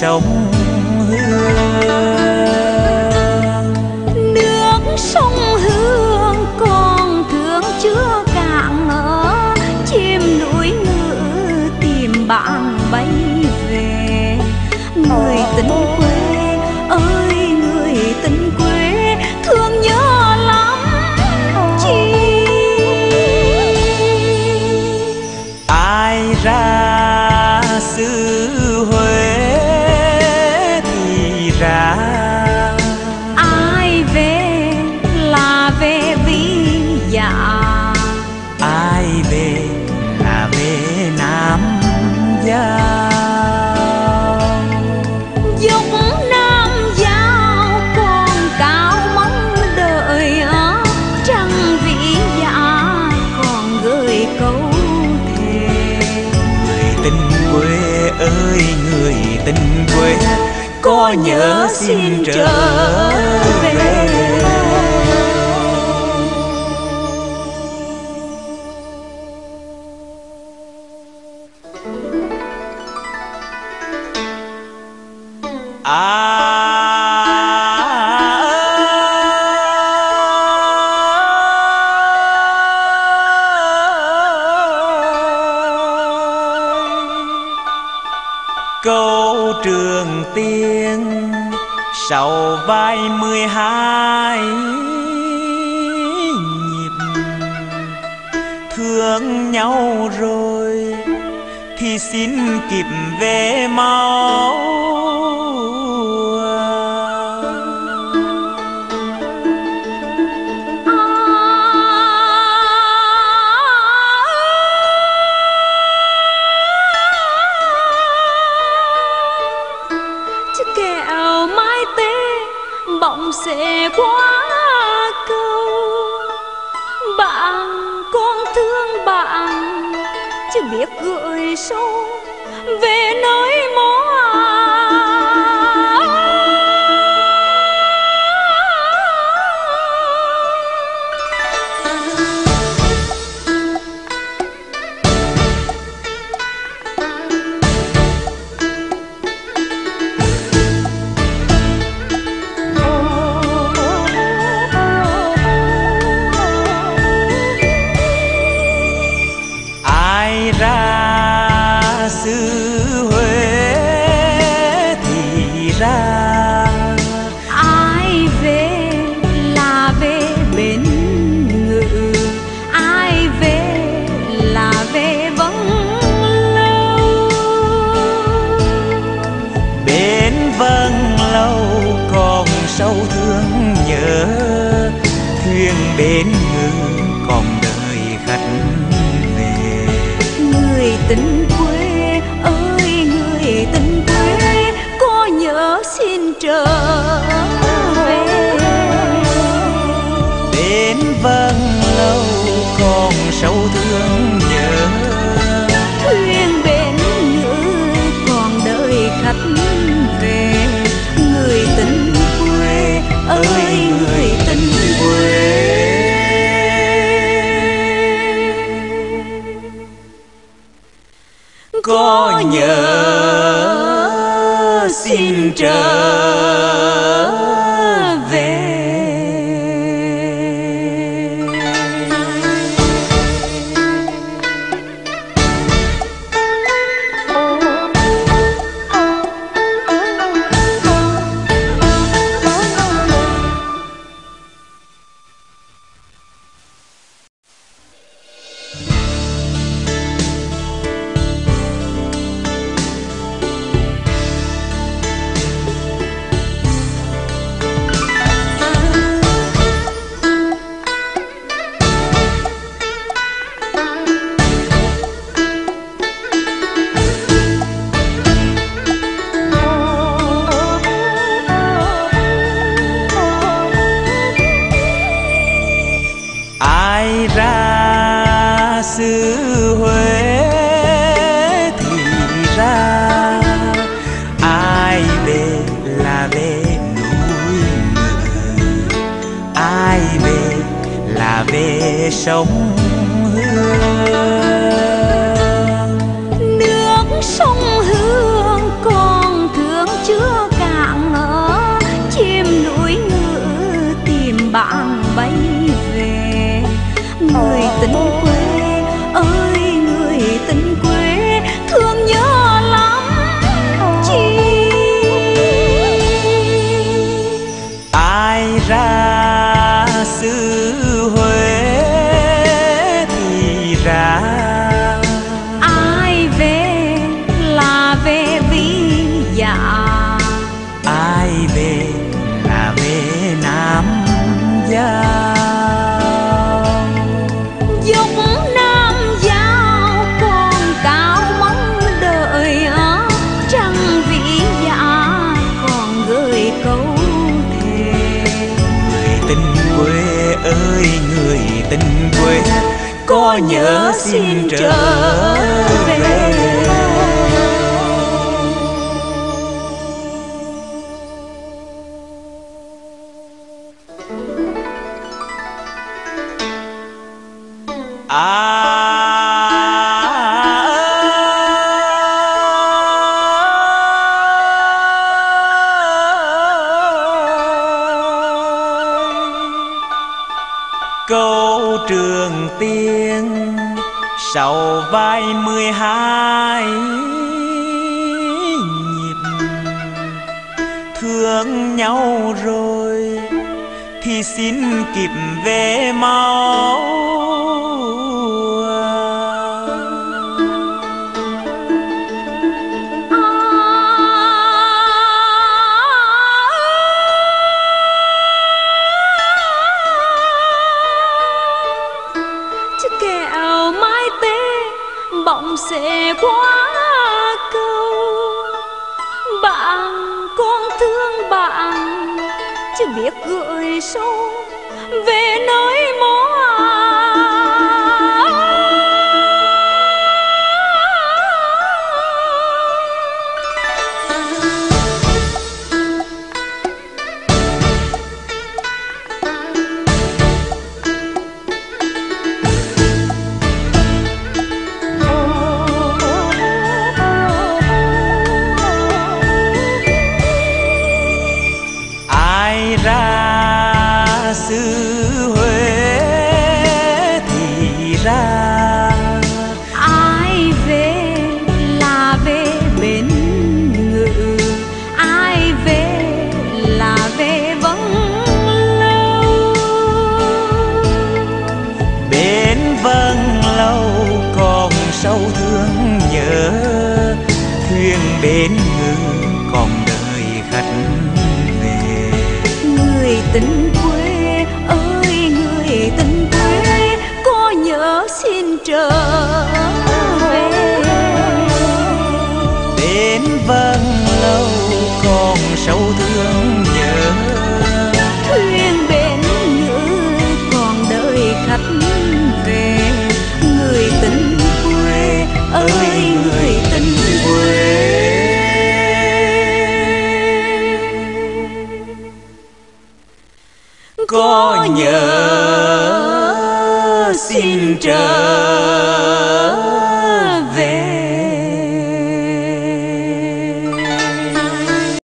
sông hương. Nước sông hương còn thương chưa cạn ở chim núi ngự tìm bạn bay về. Người tình quê ơi người tình quê thương nhớ lắm chi. Ai ra xứ tình quê có nhớ xin trở về. Trường tiên, sau vai mười hai nhịp, thương nhau rồi thì xin kịp về mau sẽ qua cầu. Bạn con thương bạn chưa biết gửi sâu về nơi nhớ xin trở về ơi người tình quê có nhớ xin trở về. Câu trường sau vai mười hai nhịp thương nhau rồi thì xin kịp về mau biết gửi sâu về nơi mó xứ huế thì ra. Ai về là về bên ngự. Ai về là về vắng lâu. Bên vâng lâu còn sâu thương nhớ. Thuyền bên ngự còn đợi khách về. Người tình đến vâng lâu còn sâu thương nhớ. Thuyền bến nữ còn đợi khách về. Người tình quê ơi, người tình quê. Có nhớ xin trời